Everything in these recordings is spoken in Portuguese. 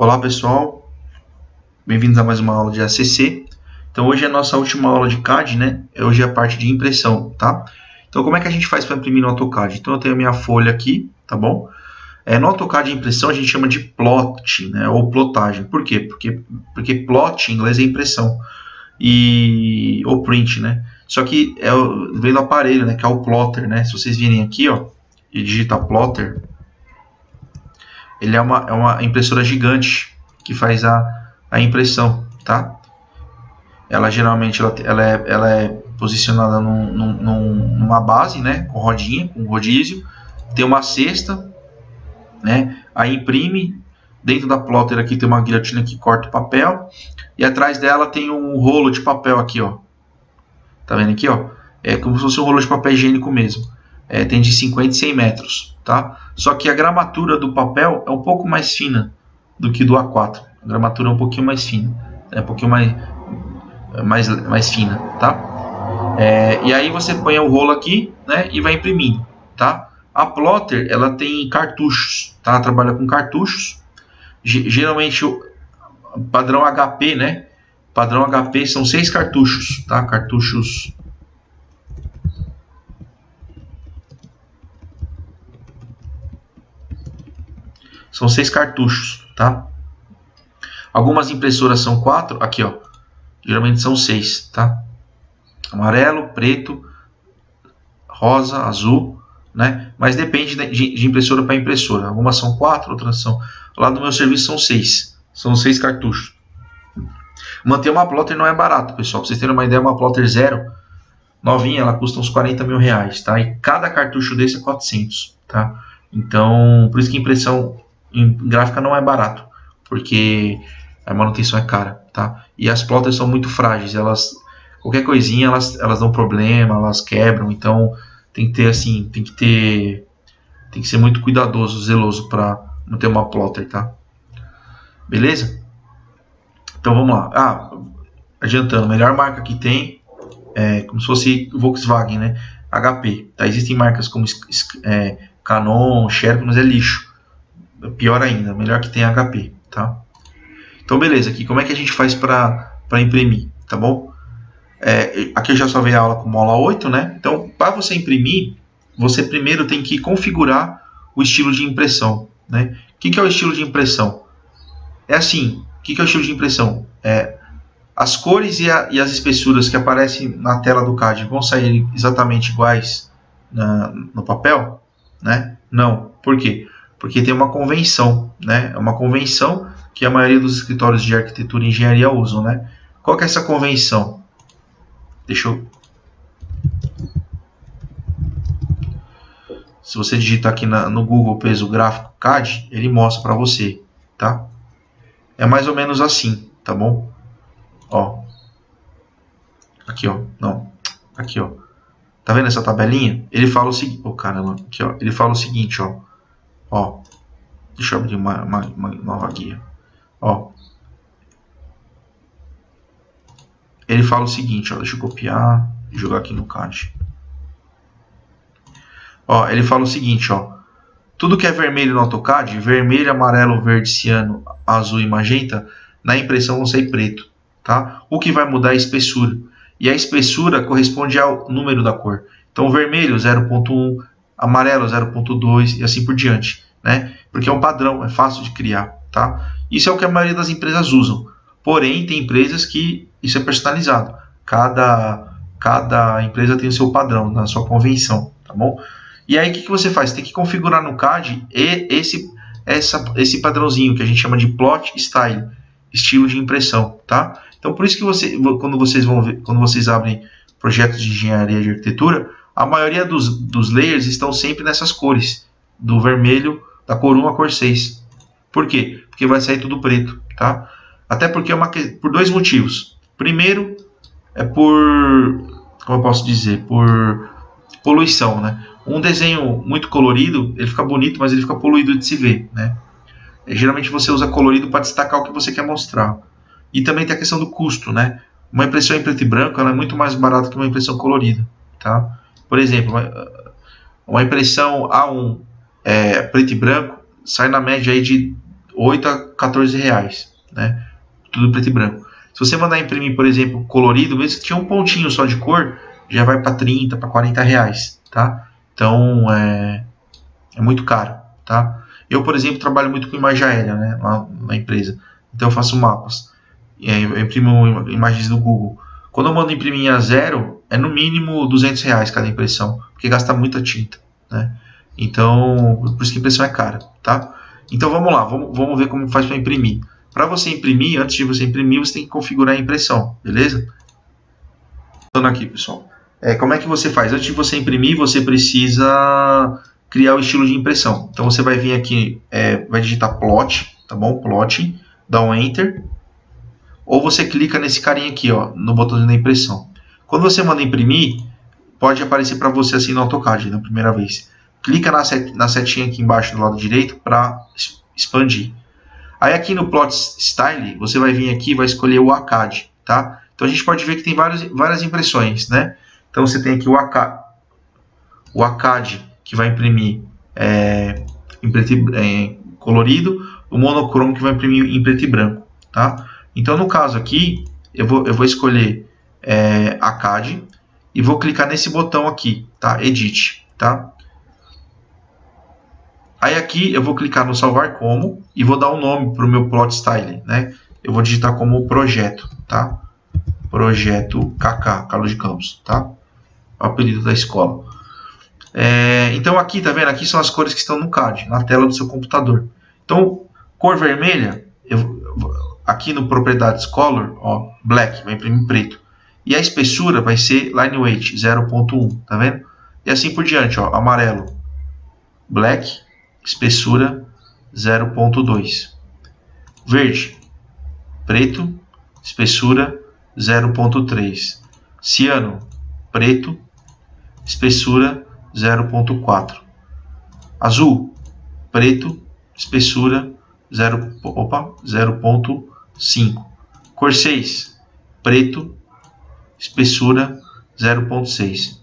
Olá pessoal, bem-vindos a mais uma aula de ACC. Então hoje é a nossa última aula de CAD, né? Hoje é a parte de impressão, tá? Então como é que a gente faz para imprimir no AutoCAD? Então eu tenho a minha folha aqui, tá bom? É, no AutoCAD impressão a gente chama de plot, né? Ou plotagem. Por quê? Porque, porque plot em inglês é impressão. E, ou print, né? Só que é, vem do aparelho, né? Que é o plotter, né? Se vocês virem aqui, ó, e digitar plotter, ele é uma, é uma impressora gigante que faz a, a impressão, tá? Ela geralmente ela, ela, é, ela é posicionada num, num, numa base, né? Com rodinha, com rodízio. Tem uma cesta, né? Aí imprime. Dentro da plotter aqui tem uma guilhotina que corta o papel. E atrás dela tem um rolo de papel aqui, ó. Tá vendo aqui, ó? É como se fosse um rolo de papel higiênico mesmo é, tem de 50 e 100 metros, tá? Só que a gramatura do papel é um pouco mais fina do que do A4. A gramatura é um pouquinho mais fina, é um pouquinho mais, mais, mais fina, tá? É, e aí você põe o rolo aqui, né, e vai imprimindo, tá? A plotter, ela tem cartuchos, tá? Ela trabalha com cartuchos. G geralmente o padrão HP, né? Padrão HP são seis cartuchos, tá? Cartuchos São seis cartuchos, tá? Algumas impressoras são quatro, aqui ó, geralmente são seis, tá? Amarelo, preto, rosa, azul, né? Mas depende de, impressora para impressora. Algumas são quatro, outras são. Lá do meu serviço são seis, são seis cartuchos. Manter uma plotter não é barato, pessoal. Pra vocês terem uma ideia, uma plotter zero, novinha, ela custa uns 40 mil reais, tá? E cada cartucho desse é 400, tá? Então, por isso que impressão em gráfica não é barato, porque a manutenção é cara, tá? E as plotters são muito frágeis, elas qualquer coisinha elas, elas dão problema, elas quebram, então tem que ter assim, tem que ter tem que ser muito cuidadoso, zeloso para manter uma plotter, tá? Beleza? Então vamos lá. Ah, adiantando, melhor marca que tem é como se fosse Volkswagen, né? HP. Tá? Existem marcas como é, Canon, Sherpa, mas é lixo pior ainda, melhor que tenha HP, tá? Então, beleza, aqui como é que a gente faz para imprimir, tá bom? É, aqui eu já salvei a aula com aula 8, né? Então, para você imprimir, você primeiro tem que configurar o estilo de impressão, né? O que, que é o estilo de impressão? É assim, o que, que é o estilo de impressão? É, as cores e, a, e, as espessuras que aparecem na tela do CAD vão sair exatamente iguais na, no papel? Né? Não. Por quê? Porque tem uma convenção, né? É uma convenção que a maioria dos escritórios de arquitetura e engenharia usam, né? Qual que é essa convenção? Deixa eu... Se você digitar aqui na, no Google peso gráfico CAD, ele mostra para você, tá? É mais ou menos assim, tá bom? Ó. Aqui, ó. Não. Aqui, ó. Tá vendo essa tabelinha? Ele fala o seguinte... Oh, caramba. Aqui, ó. Ele fala o seguinte, ó. Ó, deixa eu abrir uma, uma, uma nova guia. Ó, ele fala o seguinte, ó, deixa eu copiar e jogar aqui no CAD. Ó, ele fala o seguinte, ó, tudo que é vermelho no AutoCAD, vermelho, amarelo, verde, ciano, azul e magenta, na impressão vão sair preto, tá? O que vai mudar é a espessura. E a espessura corresponde ao número da cor. Então, vermelho 0.1, amarelo 0.2 e assim por diante, né? Porque é um padrão, é fácil de criar, tá? Isso é o que a maioria das empresas usam. Porém, tem empresas que isso é personalizado. Cada, cada empresa tem o seu padrão, na sua convenção, tá bom? E aí, o que, que você faz? Tem que configurar no CAD esse, essa, esse padrãozinho que a gente chama de plot style, estilo de impressão, tá? Então, por isso que você, quando vocês vão ver, quando vocês abrem projetos de engenharia de arquitetura, a maioria dos, dos layers estão sempre nessas cores, do vermelho, da cor 1 à cor 6. Por quê? Porque vai sair tudo preto, tá? Até porque é uma, por dois motivos. Primeiro, é por, como eu posso dizer, por poluição, né? Um desenho muito colorido, ele fica bonito, mas ele fica poluído de se ver, né? Geralmente você usa colorido para destacar o que você quer mostrar. E também tem a questão do custo, né? Uma impressão em preto e branco é muito mais barata que uma impressão colorida, tá? Por exemplo, uma impressão A1 é, preto e branco sai na média aí de 8 a 14 reais, né? Tudo preto e branco. Se você mandar imprimir, por exemplo, colorido, mesmo que tinha um pontinho só de cor, já vai para 30, para 40 reais, tá? Então é, é muito caro, tá? Eu, por exemplo, trabalho muito com imagem aérea, né, lá na empresa. Então eu faço mapas. E aí eu imprimo imagens do Google. Quando eu mando imprimir a zero, é no mínimo 200 reais cada impressão, porque gasta muita tinta, né? Então, por isso que a impressão é cara, tá? Então vamos lá, vamos, vamos ver como faz para imprimir. Para você imprimir, antes de você imprimir, você tem que configurar a impressão, beleza? Voltando aqui, pessoal. É, como é que você faz? Antes de você imprimir, você precisa criar o estilo de impressão. Então você vai vir aqui, é, vai digitar plot, tá bom? Plot, dá um enter, ou você clica nesse carinha aqui, ó, no botãozinho da impressão. Quando você manda imprimir, pode aparecer para você assim no AutoCAD na primeira vez. Clica na, set, na setinha aqui embaixo do lado direito para expandir. Aí aqui no Plot Style, você vai vir aqui e vai escolher o ACAD, tá? Então a gente pode ver que tem várias, impressões, né? Então você tem aqui o, AK, o ACAD, que vai imprimir é, em preto e, é, colorido, o monocromo que vai imprimir em preto e branco, tá? Então no caso aqui, eu vou, eu vou escolher é, ACAD e vou clicar nesse botão aqui, tá? Edit, tá? Aí aqui eu vou clicar no salvar como e vou dar um nome para o meu plot style, né? Eu vou digitar como projeto, tá? Projeto KK, Carlos de Campos, tá? O apelido da escola. É, então aqui, tá vendo? Aqui são as cores que estão no CAD, na tela do seu computador. Então, cor vermelha, eu, aqui no propriedades color, ó, black, vai imprimir preto. E a espessura vai ser line weight 0.1, tá vendo? E assim por diante, ó, amarelo, black, espessura 0.2. Verde, preto, espessura 0.3. Ciano, preto, espessura 0.4. Azul, preto, espessura 0.5. Cor 6, preto, espessura 0.6.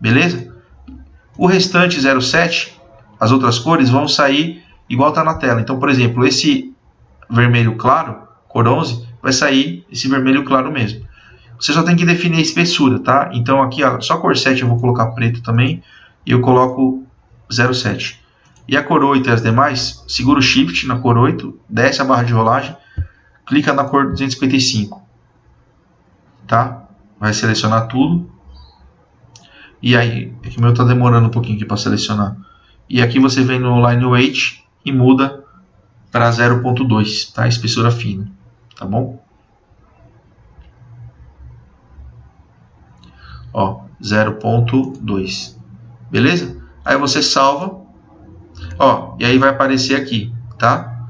Beleza? O restante 0.7 as outras cores vão sair igual está na tela. Então, por exemplo, esse vermelho claro, cor 11, vai sair esse vermelho claro mesmo. Você só tem que definir a espessura, tá? Então aqui, ó, só cor 7 eu vou colocar preto também, e eu coloco 0,7. E a cor 8 e as demais, segura o Shift na cor 8, desce a barra de rolagem, clica na cor 255, tá? Vai selecionar tudo. E aí, é que o meu tá demorando um pouquinho aqui para selecionar. E aqui você vem no line weight e muda para 0.2, tá? Espessura fina, tá bom? Ó, 0.2. Beleza? Aí você salva. Ó, e aí vai aparecer aqui, tá?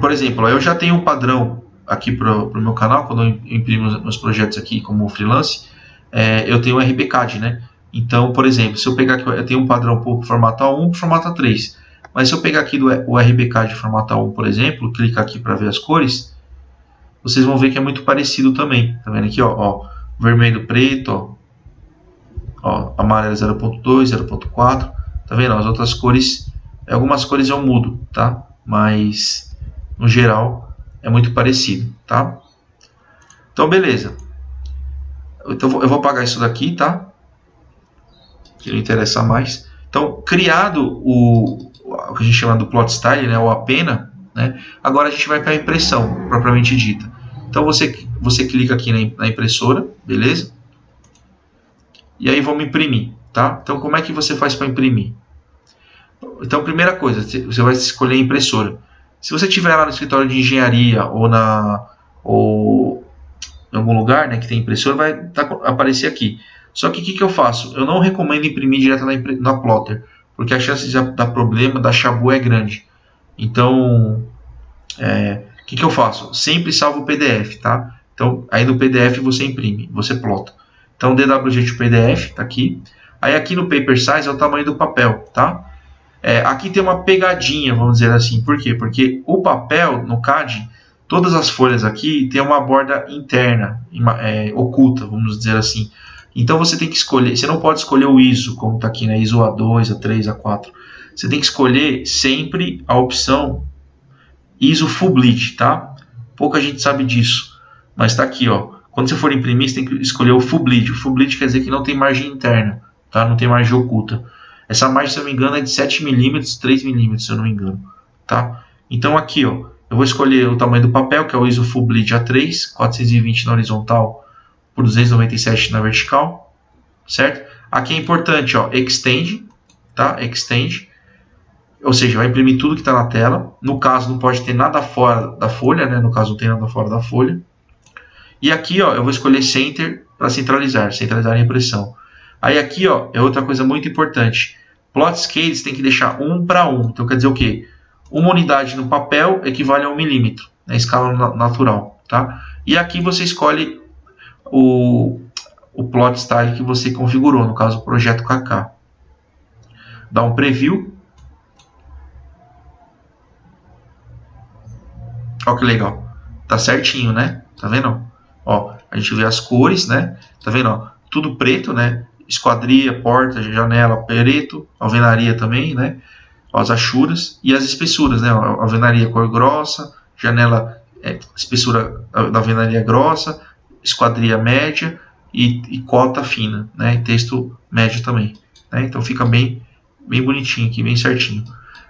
Por exemplo, eu já tenho um padrão aqui para o meu canal, quando eu imprimo meus projetos aqui como freelance, é, eu tenho o RBCAD, né? Então, por exemplo, se eu pegar aqui, eu tenho um padrão o formato A1 para o formato A3. Mas se eu pegar aqui do, o RBK de formato A1, por exemplo, clicar aqui para ver as cores, vocês vão ver que é muito parecido também. Tá vendo aqui, ó, ó vermelho, preto, ó, ó amarelo 0.2, 0.4. Tá vendo? As outras cores, algumas cores eu mudo, tá? Mas, no geral, é muito parecido, tá? Então, beleza. Então, eu vou apagar isso daqui, tá? que lhe interessa mais. Então, criado o, o que a gente chama do plot style, né, ou a pena, né, agora a gente vai para a impressão, propriamente dita. Então, você, você clica aqui na, na impressora, beleza? E aí vamos imprimir, tá? Então, como é que você faz para imprimir? Então, primeira coisa, você vai escolher a impressora. Se você tiver lá no escritório de engenharia ou na ou em algum lugar, né, que tem impressora, vai tá, aparecer aqui. Só que o que, que, eu faço? Eu não recomendo imprimir direto na, na plotter, porque a chance de dar problema da chabu é grande. Então, é, o que, que eu faço? Sempre salvo o PDF, tá? Então, aí no PDF você imprime, você plota. Então, DWG PDF, tá aqui. Aí aqui no Paper Size é o tamanho do papel, tá? É, aqui tem uma pegadinha, vamos dizer assim. Por quê? Porque o papel, no CAD, todas as folhas aqui tem uma borda interna, é, oculta, vamos dizer assim. Então você tem que escolher, você não pode escolher o ISO, como está aqui, né? ISO A2, A3, A4. você tem que escolher sempre a opção ISO Full Bleed, tá? Pouca gente sabe disso, mas está aqui, ó. Quando você for imprimir, você tem que escolher o Full Bleed. O Full Bleed quer dizer que não tem margem interna, tá? Não tem margem oculta. Essa margem, se eu não me engano, é de 7mm, 3mm, se eu não me engano, tá? Então aqui, ó, eu vou escolher o tamanho do papel, que é o ISO Full Bleed A3, 420 na horizontal por 297 na vertical, certo? Aqui é importante, ó, Extend, tá? Extend, ou seja, vai imprimir tudo que está na tela. No caso, não pode ter nada fora da folha, né? No caso, não tem nada fora da folha. E aqui, ó, eu vou escolher Center para centralizar, centralizar a impressão. Aí aqui, ó, é outra coisa muito importante. Plot scales tem que deixar 1 para 1. Então quer dizer o quê? Uma unidade no papel equivale a 1 milímetro, na escala natural, tá? E aqui você escolhe o, o plot style que você configurou, no caso o projeto KK. Dá um preview. Olha que legal. Tá certinho, né? Tá vendo? Ó, a gente vê as cores, né? Tá vendo? Ó, tudo preto, né? Esquadria, porta, janela, preto, alvenaria também, né? As achuras e as espessuras, né? Alvenaria cor grossa, janela é, espessura da alvenaria grossa, esquadria média e, e, cota fina, né? E texto médio também, né? Então fica bem, bem bonitinho aqui, bem certinho.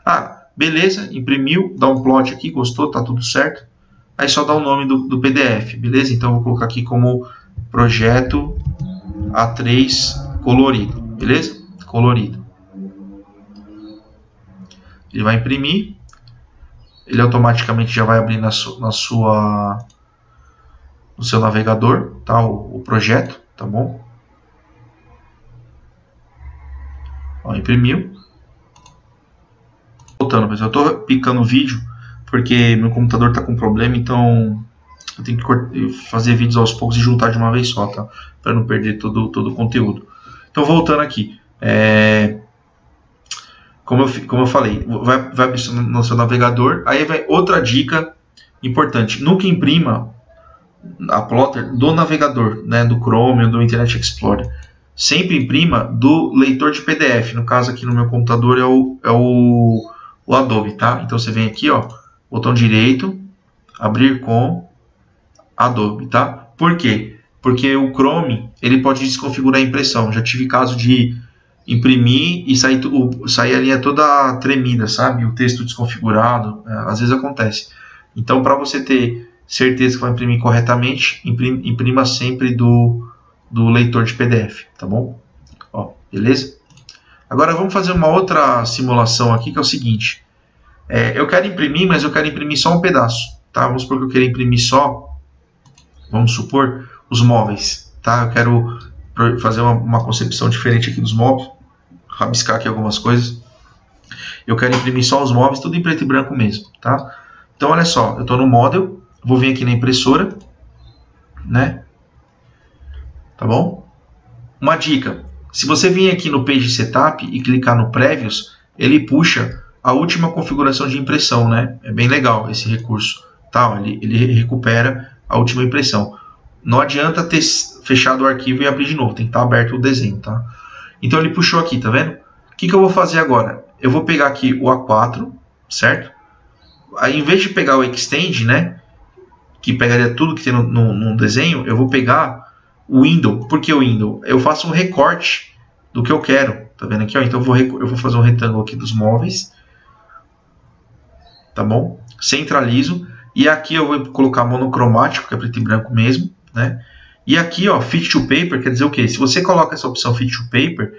Ah, beleza, imprimiu, dá um plot aqui, gostou, tá tudo certo aí só dá o nome do, do PDF, beleza? Então eu vou colocar aqui como projeto A3 colorido, beleza? Colorido. Ele vai imprimir, ele automaticamente já vai abrir na, su, na sua no seu navegador, tá? O, o projeto, tá bom? Ó, imprimiu. Voltando, pessoal, eu estou picando o vídeo porque meu computador está com problema, então eu tenho que fazer vídeos aos poucos e juntar de uma vez só, tá? Para não perder todo, todo o conteúdo. Então, voltando aqui. É... Como, eu, como eu falei, vai, vai abrir no seu navegador. Aí vai outra dica importante. Nunca imprima a plotter do navegador, né, do Chrome ou do Internet Explorer. Sempre imprima do leitor de PDF. No caso aqui no meu computador é o, é o, o Adobe, tá? Então você vem aqui, ó, botão direito, abrir com Adobe, tá? Por quê? Porque o Chrome, ele pode desconfigurar a impressão. Já tive caso de imprimir e sair, sair a linha toda tremida, sabe? O texto desconfigurado, é, às vezes acontece. Então, para você ter certeza que vai imprimir corretamente, imprima, imprima sempre do, do leitor de PDF, tá bom? Ó, beleza? Agora vamos fazer uma outra simulação aqui, que é o seguinte. É, eu quero imprimir, mas eu quero imprimir só um pedaço, tá? Vamos supor que eu quero imprimir só, vamos supor, os móveis, tá? Eu quero fazer uma, uma concepção diferente aqui dos móveis, rabiscar aqui algumas coisas. Eu quero imprimir só os móveis, tudo em preto e branco mesmo, tá? Então, olha só, eu estou no Model, vou vir aqui na impressora, né? Tá bom? Uma dica, se você vir aqui no Page Setup e clicar no Previews, ele puxa a última configuração de impressão, né? É bem legal esse recurso, tá? Ele, ele recupera a última impressão. Não adianta ter fechado o arquivo e abrir de novo, tem que estar aberto o desenho, tá? Então ele puxou aqui, tá vendo? O que, que eu vou fazer agora? Eu vou pegar aqui o A4, certo? Aí, em vez de pegar o Extend, né? Que pegaria tudo que tem no, no, no desenho, eu vou pegar o Window. Por que o Window? Eu faço um recorte do que eu quero. Tá vendo aqui? Ó? Então eu vou, eu vou fazer um retângulo aqui dos móveis tá bom? Centralizo. E aqui eu vou colocar monocromático, que é preto e branco mesmo, né? E aqui, ó, Fit to Paper quer dizer o quê? Se você coloca essa opção Fit to Paper,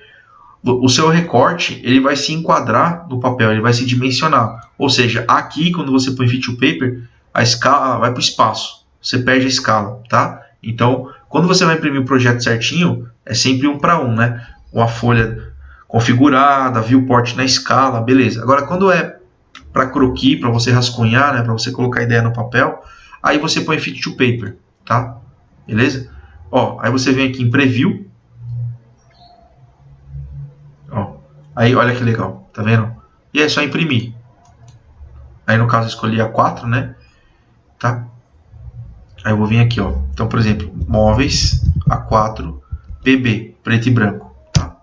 o seu recorte ele vai se enquadrar no papel, ele vai se dimensionar. Ou seja, aqui quando você põe Fit to Paper, a escala vai para o espaço, você perde a escala, tá? Então, quando você vai imprimir o projeto certinho, é sempre um para um, né? Uma folha configurada, viewport na escala, beleza. Agora, quando é para croquis, para você rascunhar, né, para você colocar a ideia no papel. Aí você põe fit to paper, tá? Beleza? Ó, aí você vem aqui em preview. Ó, aí olha que legal, tá vendo? E é só imprimir. Aí no caso eu escolhi a 4, né? Tá? Aí eu vou vir aqui, ó. Então, por exemplo, móveis A4 PB, preto e branco. Tá?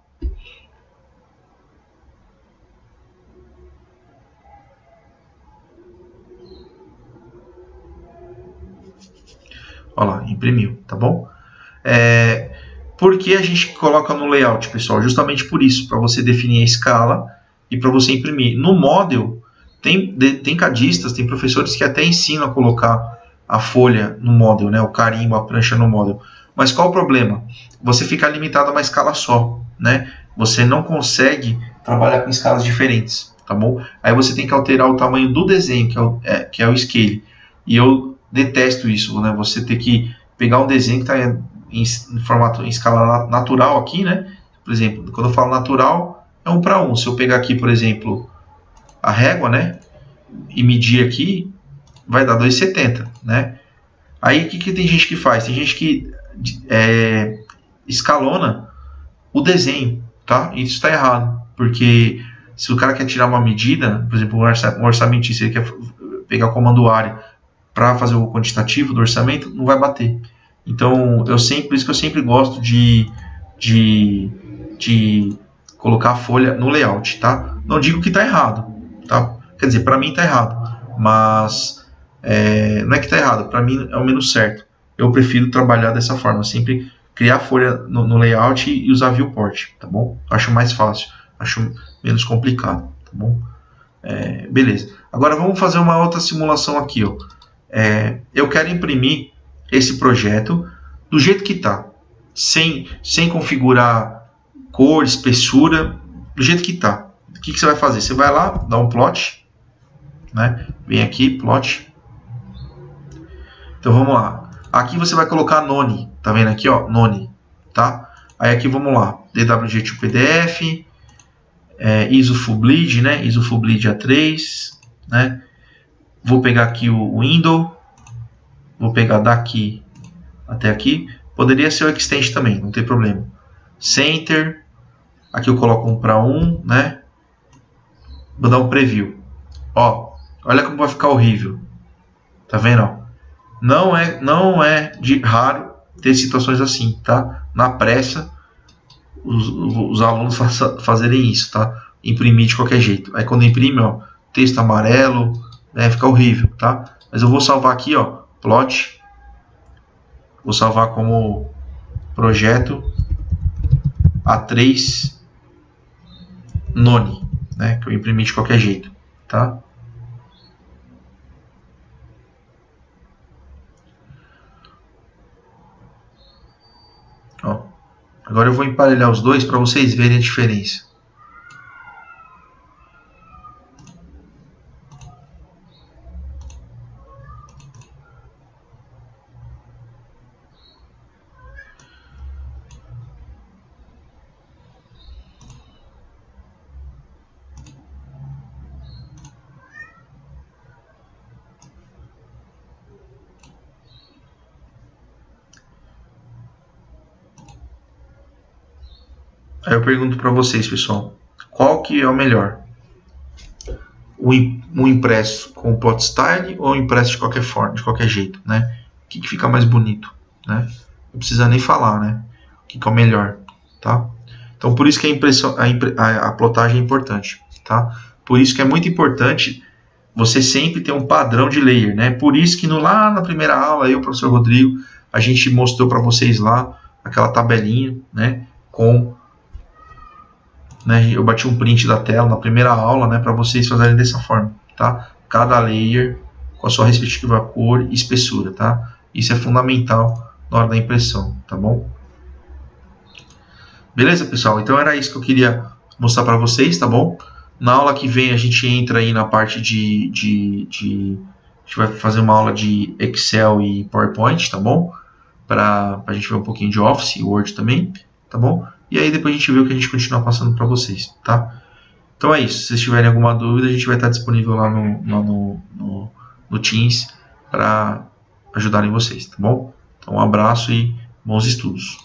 Olha lá, imprimiu, tá bom? É, por que a gente coloca no layout, pessoal? Justamente por isso, para você definir a escala e para você imprimir. No model, tem, tem cadistas, tem professores que até ensinam a colocar a folha no model, né, o carimbo, a prancha no model. Mas qual o problema? Você fica limitado a uma escala só, né? Você não consegue trabalhar com escalas diferentes, tá bom? Aí você tem que alterar o tamanho do desenho, que é o, é, que é o scale. E eu detesto isso, né? Você ter que pegar um desenho que está em, em, formato em escala natural aqui, né? Por exemplo, quando eu falo natural, é um para um. Se eu pegar aqui, por exemplo, a régua, né? E medir aqui, vai dar 2,70, né? Aí o que, que tem gente que faz? Tem gente que é, escalona o desenho, tá? Isso está errado, porque se o cara quer tirar uma medida, por exemplo, um orçamentista, ele quer pegar o comando área para fazer o quantitativo do orçamento, não vai bater. Então, eu sempre, por isso que eu sempre gosto de, de, de colocar a folha no layout, tá? Não digo que está errado, tá? Quer dizer, para mim está errado, mas é, não é que está errado, para mim é o menos certo. Eu prefiro trabalhar dessa forma, sempre criar a folha no, no layout e usar viewport, tá bom? Acho mais fácil, acho menos complicado, tá bom? É, beleza. Agora vamos fazer uma outra simulação aqui, ó. É, eu quero imprimir esse projeto do jeito que está, sem, sem configurar cor, espessura, do jeito que está. O que, que você vai fazer? Você vai lá, dá um plot, né? Vem aqui, plot. Então vamos lá. Aqui você vai colocar none, tá vendo aqui, ó, none, tá? Aí aqui vamos lá, DWG PDF, é, ISO full né? ISO full bleed A3, né? Vou pegar aqui o window, vou pegar daqui até aqui. Poderia ser o extend também, não tem problema. Center, aqui eu coloco um para um, né? Vou dar um preview. Ó, olha como vai ficar horrível. Tá vendo? Não é, não é de raro ter situações assim, tá? Na pressa, os, os alunos faça, fazerem isso, tá? Imprimir de qualquer jeito. Aí quando imprime, ó, texto amarelo, né, fica horrível, tá? Mas eu vou salvar aqui, ó, plot. Vou salvar como projeto A3 none, né, que eu imprimi de qualquer jeito, tá? Agora eu vou emparelhar os dois para vocês verem a diferença. Aí eu pergunto para vocês, pessoal, qual que é o melhor? O, impresso com plot style ou o impresso de qualquer forma, de qualquer jeito, né? O que, que fica mais bonito, né? Não precisa nem falar, né? O que, que é o melhor, tá? Então, por isso que a, impressão, a, a, a plotagem é importante, tá? Por isso que é muito importante você sempre ter um padrão de layer, né? Por isso que no, lá na primeira aula, eu, professor Rodrigo, a gente mostrou para vocês lá aquela tabelinha, né? Com né, eu bati um print da tela na primeira aula, né, para vocês fazerem dessa forma, tá? Cada layer com a sua respectiva cor e espessura, tá? Isso é fundamental na hora da impressão, tá bom? Beleza, pessoal? Então era isso que eu queria mostrar para vocês, tá bom? Na aula que vem a gente entra aí na parte de, de, de a gente vai fazer uma aula de Excel e PowerPoint, tá bom? Para a gente ver um pouquinho de Office e Word também, tá bom? E aí depois a gente vê o que a gente continua passando para vocês, tá? Então é isso. Se vocês tiverem alguma dúvida, a gente vai estar disponível lá no, no, no, no Teams para ajudarem vocês, tá bom? Então um abraço e bons estudos.